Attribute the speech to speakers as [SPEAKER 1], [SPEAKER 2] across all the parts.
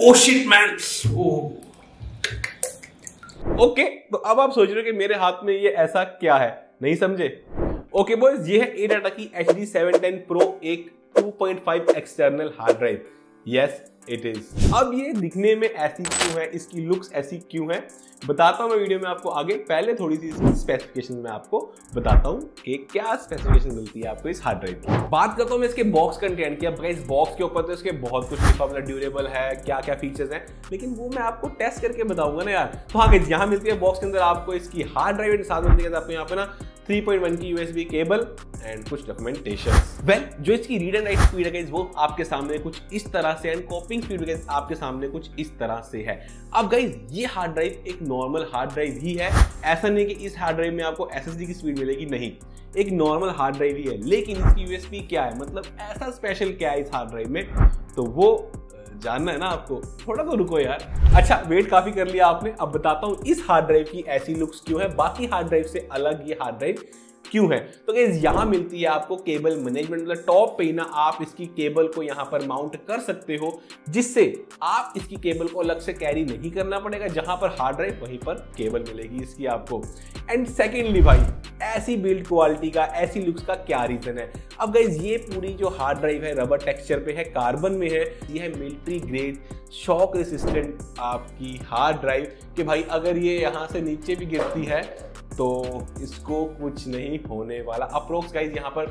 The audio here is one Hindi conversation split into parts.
[SPEAKER 1] ओ शिट मैन ओके तो अब आप सोच रहे हो कि मेरे हाथ में ये ऐसा क्या है? नहीं समझे? ओके बॉयज़ ये है ए डाटा की H D seven ten pro एक 2.5 external hard drive yes it is अब ये दिखने में ऐसी क्यों है? इसकी लुक्स ऐसी क्यों है? बताता हूँ मैं वीडियो में आपको आगे। पहले थोड़ी सी स्पेसिफिकेशन में आपको बताता हूँ कि क्या स्पेसिफिकेशन मिलती है आपको इस हार्ड ड्राइव की। बात करता हूँ मैं इसके बॉक्स कंटेंट की। अब इस बॉक्स के ऊपर तो इसके बहुत कुछ लिखा मतलब ड्यूरेबल है क्या क्या फीचर्स हैं। लेकिन वो मैं आपको टेस्ट करके बताऊँगा ना यार। तो हाँ यहाँ मिलती है बॉक्स के अंदर आपको इसकी हार्ड ड्राइव साथ मिलती है। आपको यहाँ पे ना 3.1 की यूएसबी केबल एंड कुछ डॉक्यूमेंटेशन वेल जो इसकी रीड एंड राइट स्पीड है वो आपके सामने कुछ इस तरह से एंड कॉपिंग स्पीड आपके सामने कुछ इस तरह से है। अब गाइज़ ये हार्ड ड्राइव एक नॉर्मल हार्ड ड्राइव ही है। ऐसा नहीं कि इस हार्ड ड्राइव में आपको एसएसडी की स्पीड मिलेगी नहीं। एक नॉर्मल हार्ड ड्राइव ही है। लेकिन इसकी यूएसपी क्या है? मतलब ऐसा स्पेशल क्या है इस हार्ड ड्राइव में? तो वो जानना है ना आपको? थोड़ा तो रुको यार। अच्छा वेट काफ़ी कर लिया आपने। अब बताता हूँ, इस हार्ड ड्राइव की ऐसी लुक्स क्यों है? बाकी हार्ड ड्राइव से अलग ये हार्ड ड्राइव क्यों है? तो यहाँ मिलती है आपको केबल मैनेजमेंट मतलब टॉप पे ना आप इसकी केबल को यहाँ पर माउंट कर सकते हो, जिससे आप इसकी केबल को अलग से कैरी नहीं करना पड़ेगा। जहाँ पर हार्ड ड्राइव वहीं पर केबल मिलेगी इसकी आपको। एंड सेकेंडली भाई ऐसी बिल्ड क्वालिटी का, ऐसी लुक्स का क्या रीजन है? अब गाइज़ ये पूरी जो हार्ड ड्राइव है रबर टेक्सचर पे है कार्बन में है, ये है मिलिट्री ग्रेड शॉक रेसिस्टेंट आपकी हार्ड ड्राइव कि भाई अगर ये यहाँ से नीचे भी गिरती है तो इसको कुछ नहीं होने वाला। अप्रोक्स गाइज़ यहाँ पर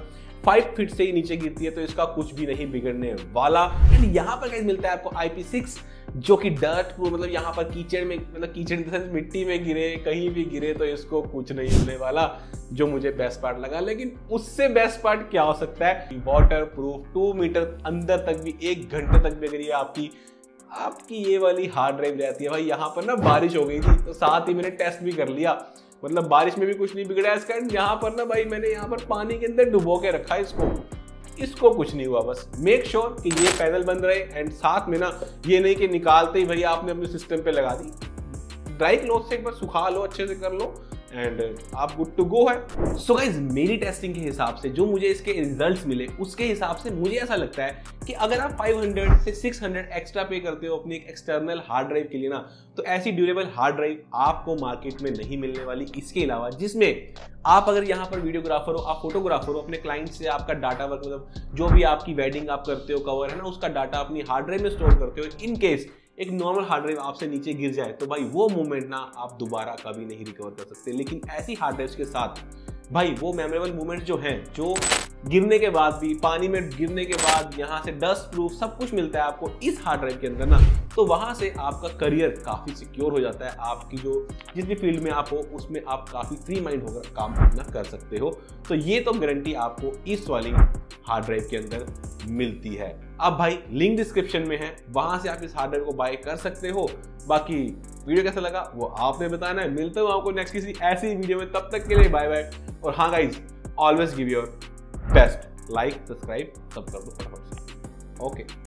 [SPEAKER 1] फाइव फीट से ही नीचे गिरती है तो इसका कुछ भी नहीं बिगड़ने वाला। एंड यहाँ पर गाइज़ मिलता है आपको आई सिक्स जो कि डर्ट प्रूफ मतलब यहाँ पर कीचड़ में मतलब कीचड़ मिट्टी में गिरे, कहीं भी गिरे तो इसको कुछ नहीं होने वाला। जो मुझे बेस्ट पार्ट लगा, लेकिन उससे बेस्ट पार्ट क्या हो सकता है? वाटर प्रूफ टू मीटर अंदर तक भी, एक घंटे तक भी अगर ये आपकी आपकी ये वाली हार्ड ड्राइव रहती है, भाई यहाँ पर ना बारिश हो गई थी तो साथ ही मैंने टेस्ट भी कर लिया। मतलब बारिश में भी कुछ नहीं बिगड़ा, इसका यहाँ पर ना भाई मैंने यहाँ पर पानी के अंदर डुबो के रखा है इसको। इसको कुछ नहीं हुआ, बस मेक श्योर sure कि ये पैनल बंद रहे एंड साथ में ना ये नहीं कि निकालते ही भाई आपने अपने सिस्टम पे लगा दी। ड्राई क्लोथ से एक बार सुखा लो, अच्छे से कर लो। एंड आप गुड टू गो है। सो गाइज़ मेरी टेस्टिंग के हिसाब से, जो मुझे इसके रिजल्ट्स मिले, उसके हिसाब से मुझे ऐसा लगता है कि अगर आप 500 से 600 एक्स्ट्रा पे करते हो अपनी एक एक्सटर्नल हार्ड ड्राइव के लिए ना तो ऐसी ड्यूरेबल हार्ड ड्राइव आपको मार्केट में नहीं मिलने वाली। इसके अलावा जिसमें आप अगर यहाँ पर वीडियोग्राफर हो, आप फोटोग्राफर हो, अपने क्लाइंट से आपका डाटा वर्क मतलब जो भी आपकी वेडिंग आप करते हो कवर है ना, उसका डाटा अपनी हार्ड ड्राइव में स्टोर करते हो। इन केस एक नॉर्मल हार्ड ड्राइव आपसे नीचे गिर जाए तो भाई वो मूवमेंट ना आप दोबारा कभी नहीं रिकवर कर सकते। लेकिन ऐसी हार्ड ड्राइव के साथ, भाई वो मेमोरेबल मूवमेंट जो हैं, जो गिरने के बाद भी, पानी में गिरने के बाद, यहाँ से डस्ट प्रूफ सब कुछ मिलता है आपको इस हार्ड ड्राइव के अंदर ना। तो वहाँ से आपका करियर काफ़ी सिक्योर हो जाता है। आपकी जो जिस भी फ़ील्ड में आप हो, उसमें आप काफ़ी फ्री माइंड होकर काम करना कर सकते हो। तो ये तो गारंटी आपको इस वाली हार्ड ड्राइव के अंदर मिलती है। अब भाई लिंक डिस्क्रिप्शन में है। वहाँ से आप इस हार्ड ड्राइव को बाय कर सकते हो। बाकी वीडियो कैसा लगा, वो आपने बताना है। मिलता हूँ आपको नेक्स्ट किसी ऐसी वीडियो में। तब तक के लिए बाय बाय और हाँ guys always give your best like subscribe सब कर दो फटाफट से ओके